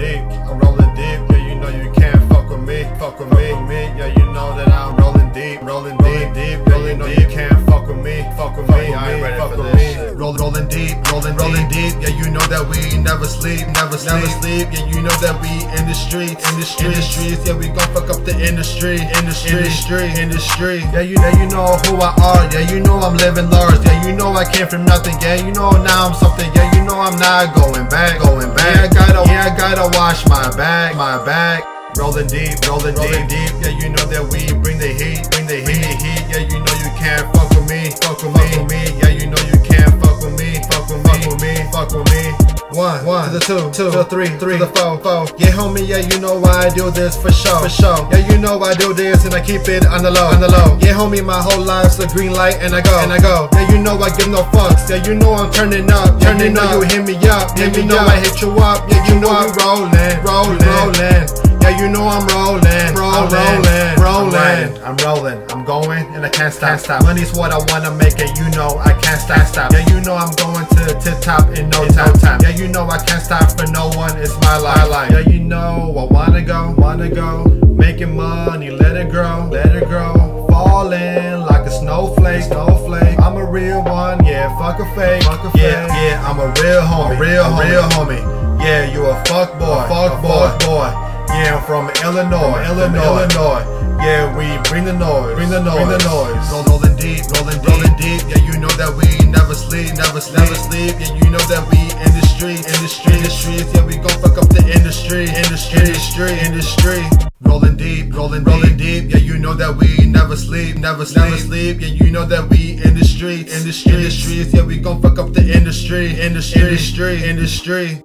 deep, I'm rolling deep. Yeah, you know you can't fuck with me, fuck with me, me. Yeah, you know that I'm rolling deep, rolling deep, deep. Yeah, you know you can't fuck with me, fuck with me, I ain't ready fuck for with this me. Roll, rolling deep, rolling, rolling deep. Yeah, you know that we never sleep, never sleep, never sleep. Yeah, you know that we in the streets, in the streets, in the streets. Yeah, we gon' fuck up the industry, industry, industry, industry. Yeah, you know, you know who I are. Yeah, you know I'm living large. Yeah, you know I came from nothing. Yeah, you know now I'm something. Yeah, you know I'm not going back, going back. Yeah, I gotta, yeah, I gotta wash my back, my back. Rolling deep, rolling, rolling deep. Yeah, you know that we bring the heat, bring the heat, heat. Yeah, you One, one to the two, two to the three, three to the four, four. Yeah, homie, yeah, you know why I do this for sure, for sure. Yeah, you know I do this and I keep it on the low, on the low. Yeah, homie, my whole life's a green light and I go, and I go. Yeah, you know I give no fucks. Yeah, you know I'm turning up, turning yeah, you know up. you hit me up. Yeah, you know I hit you up. Yeah, you know we rolling, rolling, rolling. Rolling, I'm rolling, I'm going, and I can't stop. stop. Money's what I wanna make, and you know I can't stop. stop. Yeah, you know I'm going to the tip top in no time. time. Yeah, you know I can't stop for no one. It's my life. Yeah, you know I wanna go, wanna go, making money, let it grow, let it grow. Falling like a snowflake, snowflake. I'm a real one, yeah. Fuck a fake, fuck a fake. Yeah, yeah. I'm a real homie, a real, homie. real homie. Yeah, you a fuck boy, fuck boy, boy. Yeah, I'm from Illinois, from Illinois, Illinois. Yeah, we bring the noise, bring the noise, bring the noise. Roll, rolling deep, rolling, deep, rolling deep. Yeah, you know that we never sleep, never sleep, never sleep. Yeah, you know that we in the streets, in the streets, in the streets. Yeah, we gon' fuck up the industry, industry, industry, industry. Rolling deep, rolling, rolling deep. Yeah, you know that we never sleep, never sleep, never sleep. Yeah, you know that we in the streets, in the streets, in the streets. Yeah, we gon' fuck up the industry, industry, industry, industry.